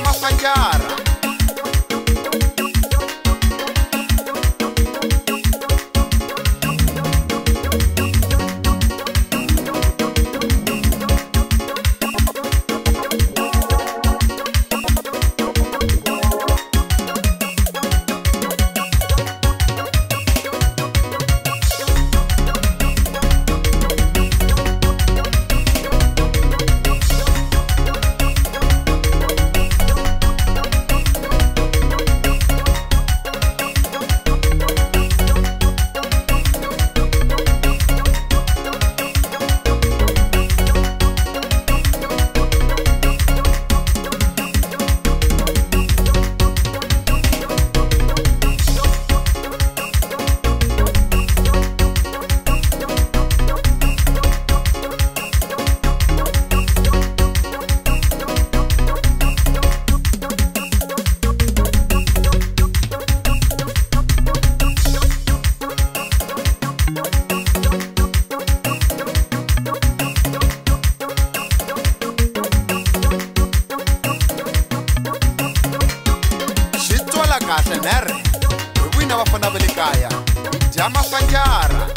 para Sandia kahle nere hi vina va fana va le kaya dya mafanjara